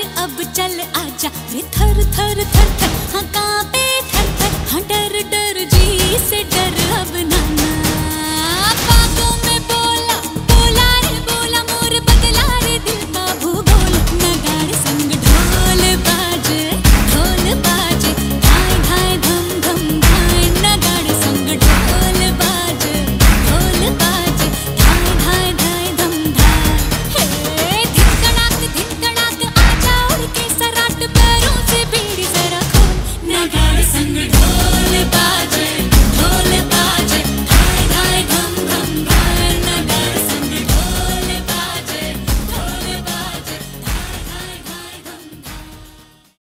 अब चल आजा थर थर थर थर।